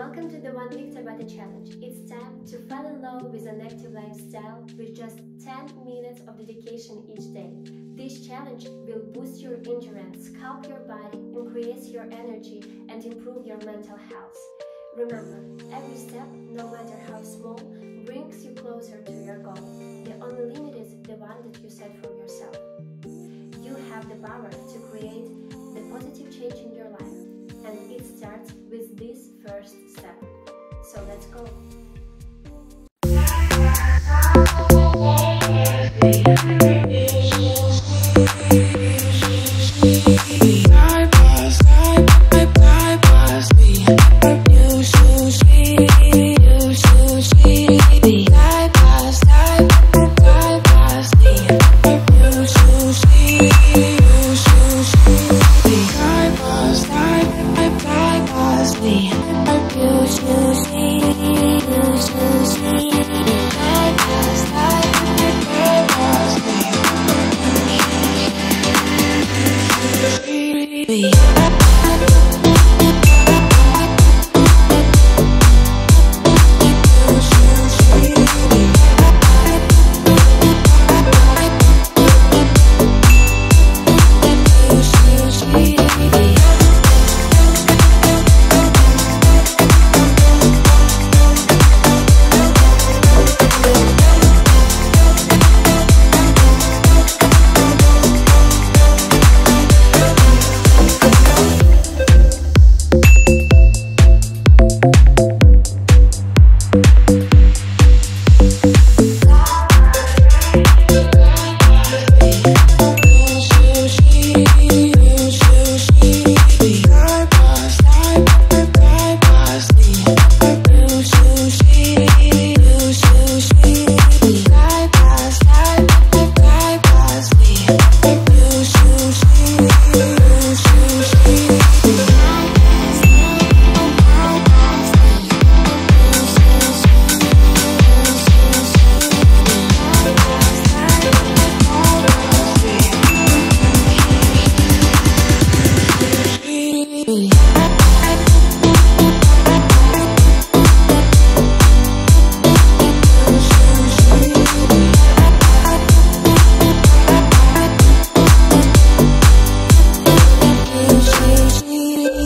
Welcome to the One Week Tabata Challenge. It's time to fall in love with an active lifestyle with just 10 minutes of dedication each day. This challenge will boost your endurance, calm your body, increase your energy, and improve your mental health. Remember, every step, no matter how small, brings you closer to your goal. Susie, Susie.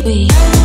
Light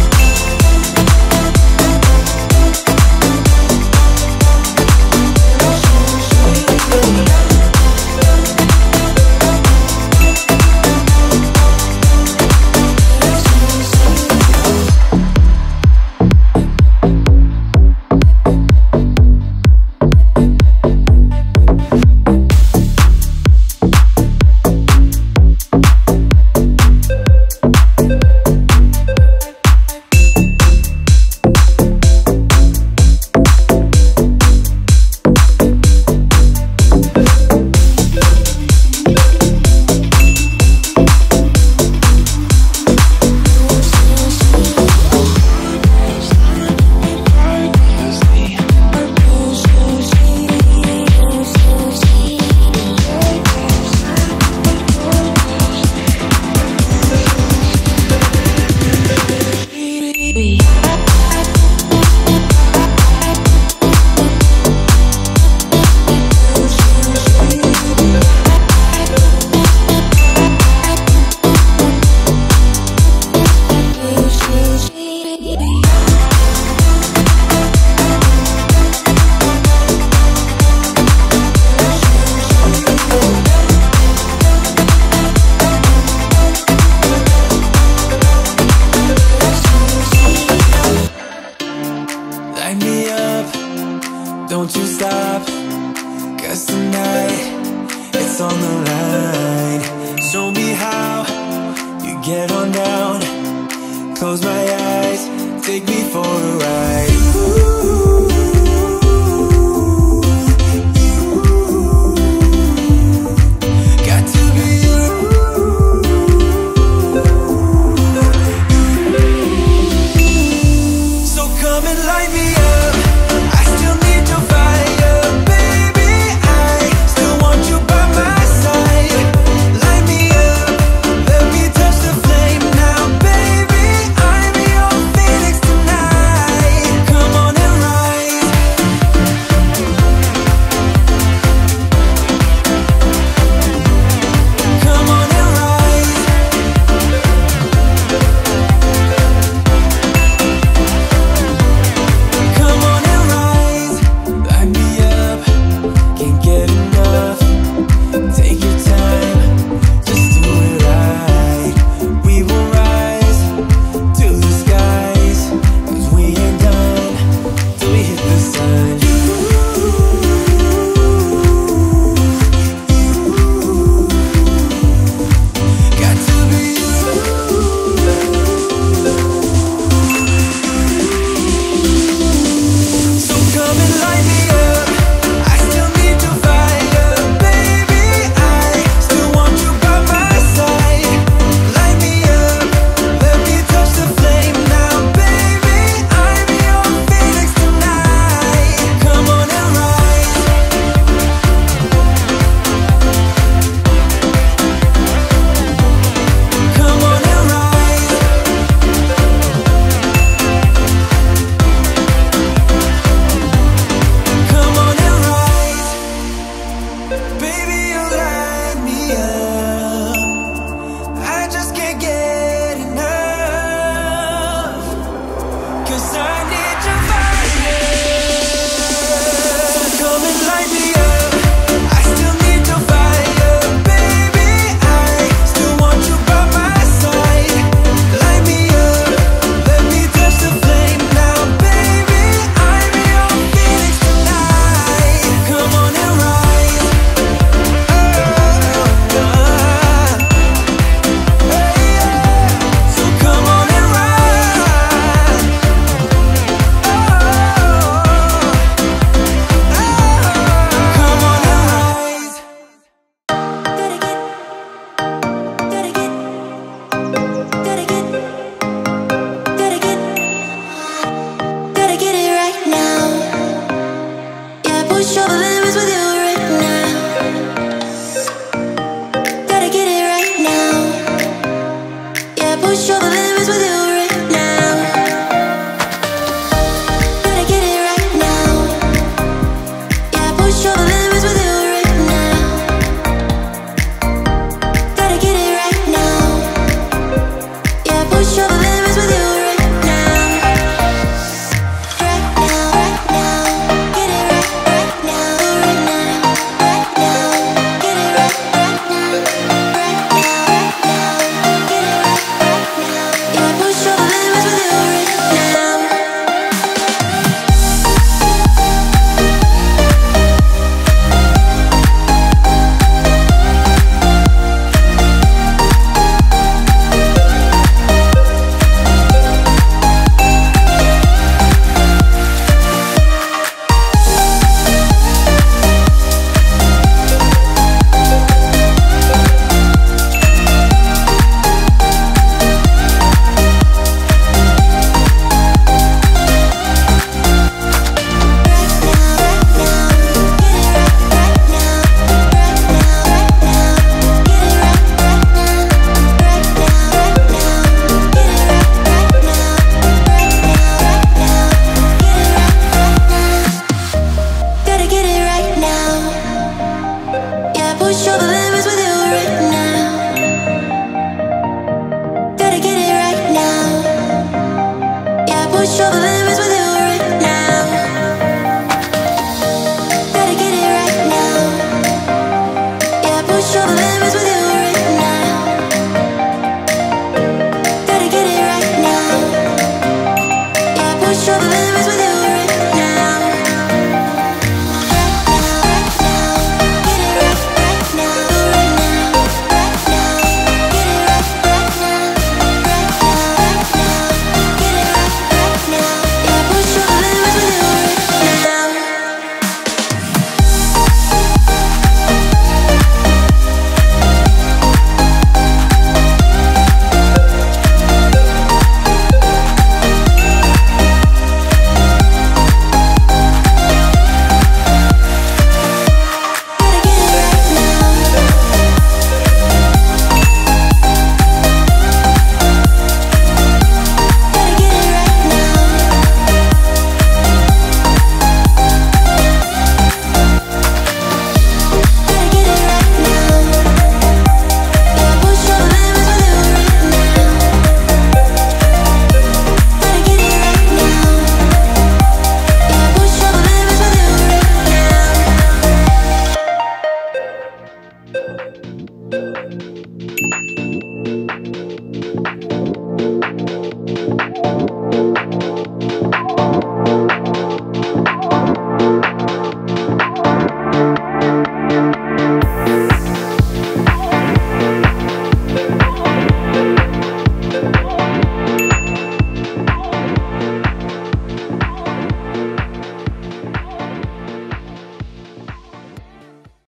get on down. Close my eyes, take me for a ride